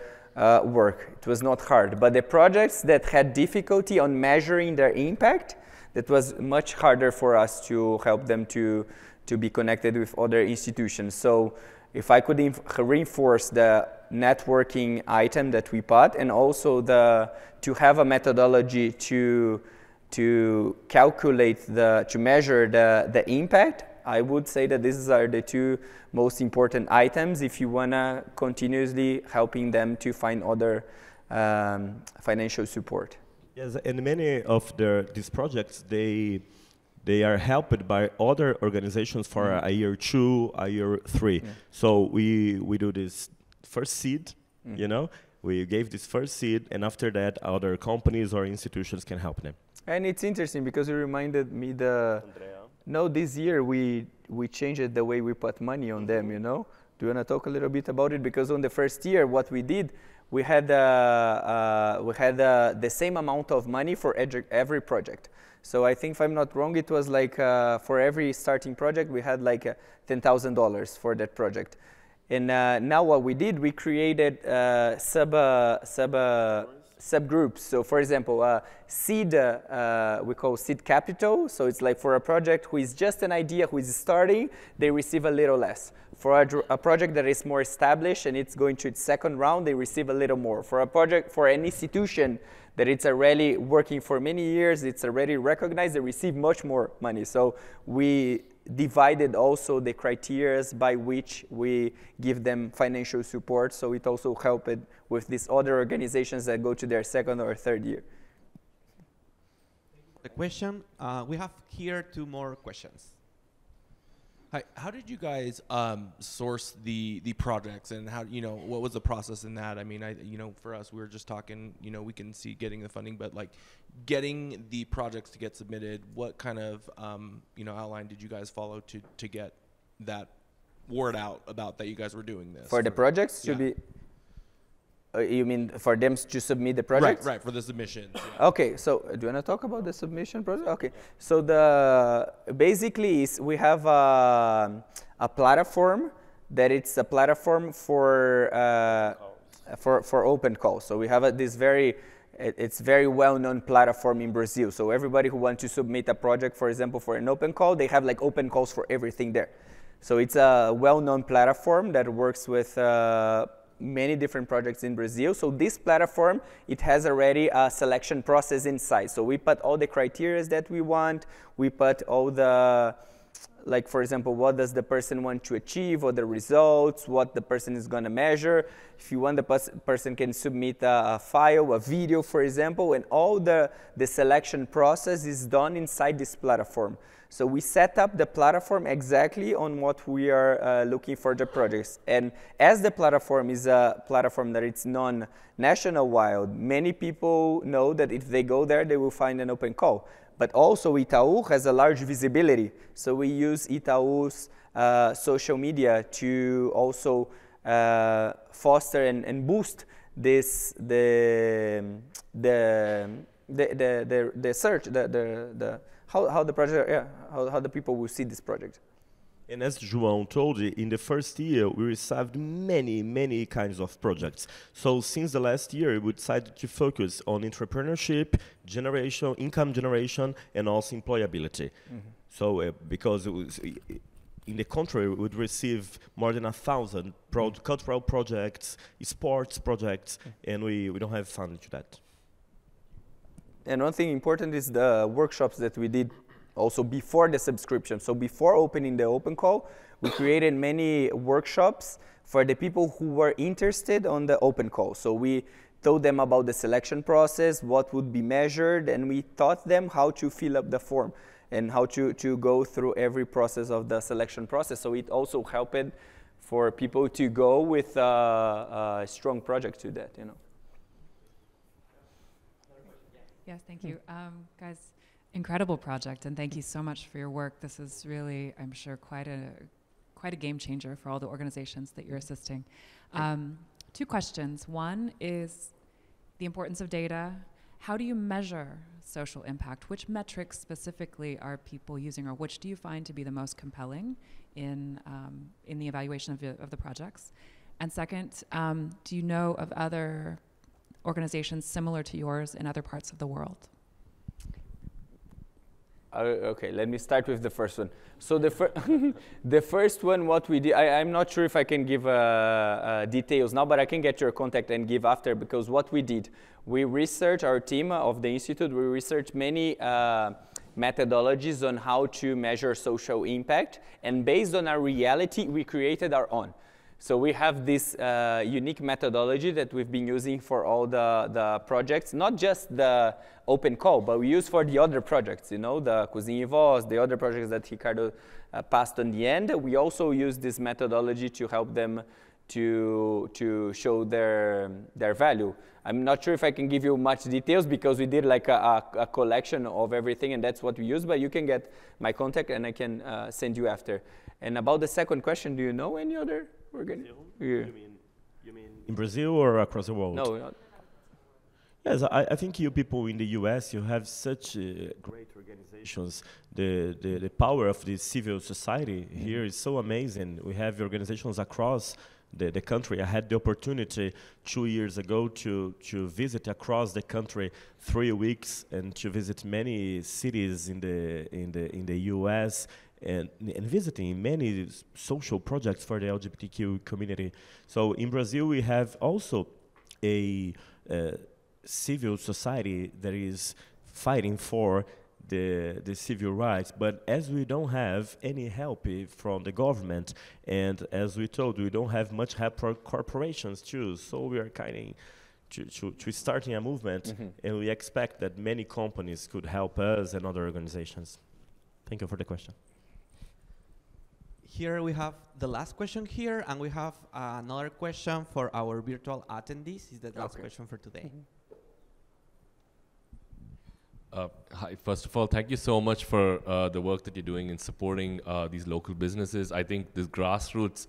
work. It was not hard. But the projects that had difficulty on measuring their impact, that was much harder for us to help them to, to be connected with other institutions. So if I could reinforce the networking item that we put and also the, to have a methodology to, to calculate the, to measure the, the impact, I would say that these are the two most important items if you want to continuously helping them to find other um, financial support. Yes, and many of the, these projects, they, they are helped by other organizations for Mhm. a year two, a year three. Yeah. So we, we do this first seed, Mm. you know, we gave this first seed, and after that, other companies or institutions can help them. And it's interesting because you reminded me the no this year we we changed the way we put money on them. You know, do you want to talk a little bit about it? Because on the first year, what we did, we had uh, uh, we had uh, the same amount of money for edu- every project. So I think if I'm not wrong, it was like uh, for every starting project we had like uh, ten thousand dollars for that project. And uh, now what we did, we created uh, sub uh, sub uh, subgroups. So for example, seed we call seed capital. So it's like for a project who is just an idea, who is starting, they receive a little less. For a, a project that is more established and it's going to its second round, they receive a little more. For a project, for an institution that it's already working for many years, it's already recognized, they receive much more money. So we divided also the criteria by which we give them financial support. So it also helped with these other organizations that go to their second or third year. The question, uh, we have here two more questions. Hi, how did you guys um, source the the projects and how you know what was the process in that? I mean, I you know for us we were just talking. You know, we can see getting the funding, but like getting the projects to get submitted. What kind of um, you know outline did you guys follow to to get that word out about that you guys were doing this For the projects, should Yeah. be Uh, you mean for them to submit the project? Right, right, for the submission. Yeah. Okay, so uh, do you want to talk about the submission process? Okay, so the basically is we have a, a platform that it's a platform for uh, for for open calls. So we have a, this very it's very well-known platform in Brazil. So everybody who wants to submit a project, for example, for an open call, they have like open calls for everything there. So it's a well-known platform that works with uh, many different projects in Brazil. So this platform, it has already a selection process inside. So we put all the criteria that we want. We put all the, like for example, what does the person want to achieve or the results, what the person is going to measure. If you want, the pers person can submit a, a, file, a video, for example, and all the, the selection process is done inside this platform. So we set up the platform exactly on what we are uh, looking for the projects. And as the platform is a platform that it's non-national wild, many people know that if they go there, they will find an open call. But also Itaú has a large visibility. So we use Itaú's uh, social media to also uh, foster and, and, boost this the the the the, the, the search the, the, the how, how the project, yeah, how, how the people will see this project. And as João told you, in the first year, we received many, many kinds of projects. So since the last year, we decided to focus on entrepreneurship, generation, income generation, and also employability. Mm -hmm. So uh, because was, in the country, we would receive more than a thousand pro cultural projects, sports projects, mm -hmm. and we, we don't have funding to that. And one thing important is the workshops that we did also before the subscription. So before opening the open call, we created many workshops for the people who were interested on the open call. So we told them about the selection process, what would be measured, and we taught them how to fill up the form and how to, to go through every process of the selection process. So it also helped for people to go with a, a strong project to that, you know. Yes, thank you. Um, guys, incredible project, and thank you so much for your work. This is really, I'm sure, quite a quite a game changer for all the organizations that you're assisting. Um, two questions. One is the importance of data. How do you measure social impact? Which metrics specifically are people using, or which do you find to be the most compelling in um, in the evaluation of, the, of the projects? And second, um, do you know of other organizations similar to yours in other parts of the world? Uh, okay, let me start with the first one. So the, fir the first one, what we did, I, am not sure if I can give uh, uh, details now, but I can get your contact and give after because what we did, we researched, our team of the Institute, we researched many uh, methodologies on how to measure social impact. And based on our reality, we created our own. So we have this uh, unique methodology that we've been using for all the, the projects, not just the open call, but we use for the other projects, you know, the Cozinha Voz, the other projects that Ricardo uh, passed on the end. We also use this methodology to help them to, to show their, their value. I'm not sure if I can give you much details because we did like a, a, a collection of everything and that's what we use, but you can get my contact and I can uh, send you after. And about the second question, do you know any other we're going yeah. You mean, you mean in Brazil or across the world? No, not. Yes, I, I think you people in the U.S. you have such uh, great organizations. The, the the power of the civil society mm -hmm. here is so amazing. We have organizations across the, the country. I had the opportunity two years ago to, to visit across the country three weeks and to visit many cities in the, in the, in the US and, and visiting many social projects for the LGBTQ community. So in Brazil, we have also a uh, civil society that is fighting for the, the civil rights. But as we don't have any help from the government, and as we told, we don't have much help for corporations too, so we are kind of to, to, to, starting a movement, mm -hmm. and we expect that many companies could help us and other organizations. Thank you for the question here we have the last question here, and we have uh, another question for our virtual attendees. Is the last okay. question for today. Mm -hmm. Uh, hi, first of all, thank you so much for uh, the work that you're doing in supporting uh, these local businesses. I think this grassroots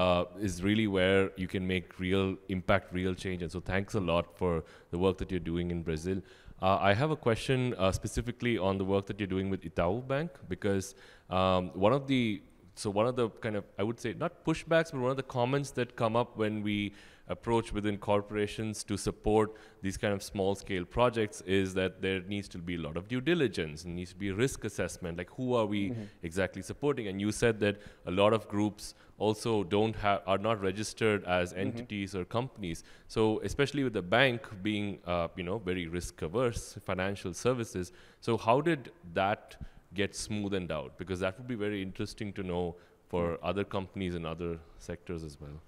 uh, is really where you can make real impact, real change. And so, thanks a lot for the work that you're doing in Brazil. Uh, I have a question uh, specifically on the work that you're doing with Itaú Bank because um, one of the so one of the kind of I would say not pushbacks, but one of the comments that come up when we approach within corporations to support these kind of small scale projects is that there needs to be a lot of due diligence and needs to be risk assessment like who are we mm-hmm. exactly supporting and you said that a lot of groups also don't have are not registered as mm-hmm. entities mm-hmm. or companies so especially with the bank being uh, you know very risk averse financial services so how did that get smoothened out because that would be very interesting to know for other companies and other sectors as well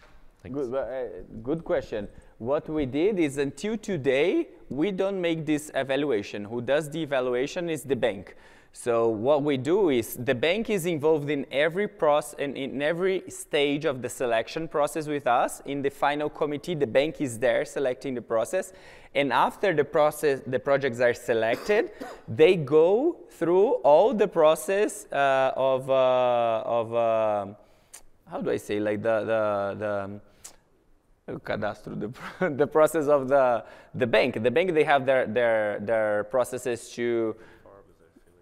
Thanks. Good, uh, good question. What we did is until today, we don't make this evaluation. Who does the evaluation is the bank. So what we do is the bank is involved in every process and in every stage of the selection process with us. In the final committee, the bank is there selecting the process. And after the process, the projects are selected, they go through all the process uh, of, uh, of uh, how do I say, like the, the, the cadastro, the, the process of the, the bank. The bank, they have their, their, their processes to,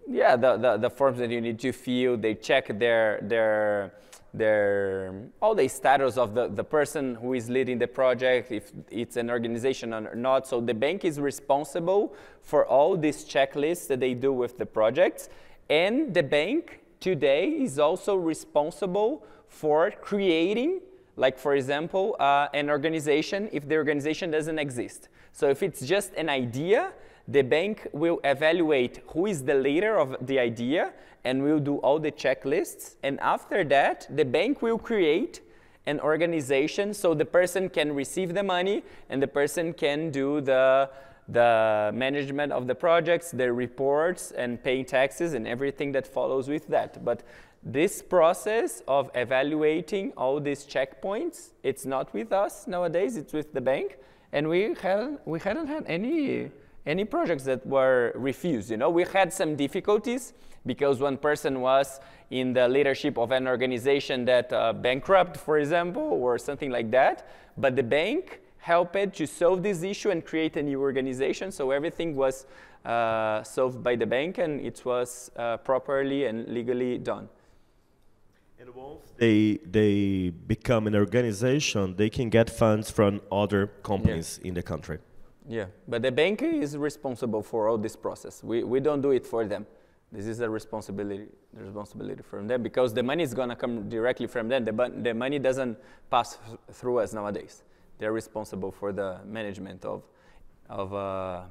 yeah, the, the, the forms that you need to fill. They check their, their, their, all the status of the, the person who is leading the project, if it's an organization or not. So the bank is responsible for all these checklists that they do with the projects. And the bank today is also responsible for creating like for example, uh, an organization, if the organization doesn't exist. So if it's just an idea, the bank will evaluate who is the leader of the idea and will do all the checklists. And after that, the bank will create an organization so the person can receive the money and the person can do the, the management of the projects, the reports, and paying taxes and everything that follows with that. But this process of evaluating all these checkpoints, it's not with us nowadays, it's with the bank. And we, hadn't, we hadn't had any, any projects that were refused. You know, we had some difficulties because one person was in the leadership of an organization that uh, bankrupt, for example, or something like that. But the bank helped to solve this issue and create a new organization. So everything was uh, solved by the bank and it was uh, properly and legally done. And once they they become an organization, they can get funds from other companies yeah. in the country. Yeah, but the bank is responsible for all this process. We we don't do it for them. This is a responsibility the responsibility from them because the money is gonna come directly from them. The the money doesn't pass through us nowadays. They're responsible for the management of of uh,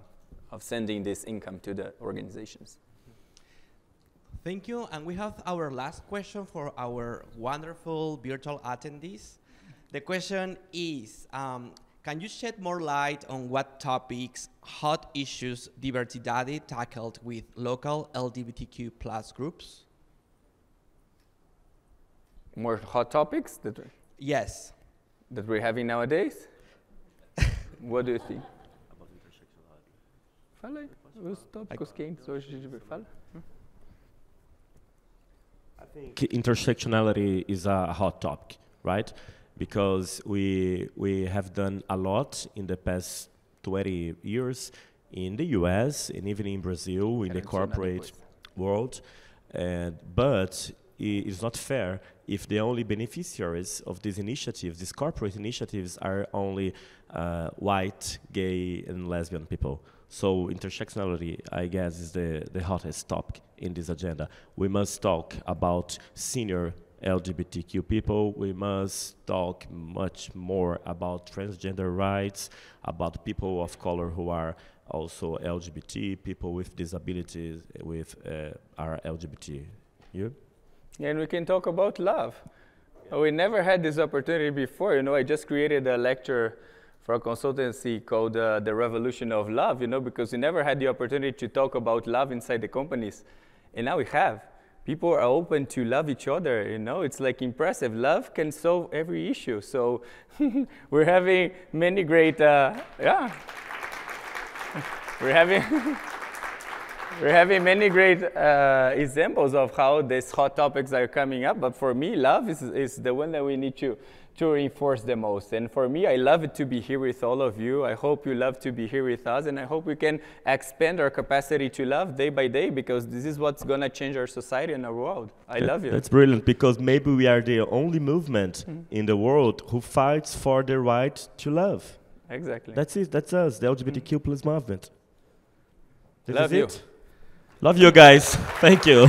of sending this income to the organizations. Thank you. And we have our last question for our wonderful virtual attendees. The question is, um, can you shed more light on what topics, hot issues Diversidade tackled with local LGBTQ plus groups? More hot topics? That yes. That we're having nowadays? what do you think? Fala aí, os tópicos quentes hoje de fala. I think intersectionality is a hot topic, right? Because we we have done a lot in the past 20 years in the U.S. and even in Brazil in the corporate world, and but it's not fair if the only beneficiaries of these initiatives, these corporate initiatives, are only uh, white, gay, and lesbian people. So intersectionality, I guess, is the, the hottest topic in this agenda. We must talk about senior LGBTQ people. We must talk much more about transgender rights, about people of color who are also LGBT, people with disabilities with uh, are LGBT. You? And we can talk about love. Yeah. We never had this opportunity before. You know, I just created a lecture for a consultancy called uh, The Revolution of Love, you know, because we never had the opportunity to talk about love inside the companies. And now we have. People are open to love each other, you know, it's like impressive. Love can solve every issue. So we're having many great, uh, yeah. we're having, We're having many great uh, examples of how these hot topics are coming up, but for me, love is, is the one that we need to, to reinforce the most. And for me, I love it to be here with all of you. I hope you love to be here with us, and I hope we can expand our capacity to love day by day because this is what's going to change our society and our world. I love you. That's brilliant because maybe we are the only movement Mhm. in the world who fights for the right to love. Exactly. That's it. That's us, the LGBTQ plus movement. This Love you. it. Love you guys. Thank you.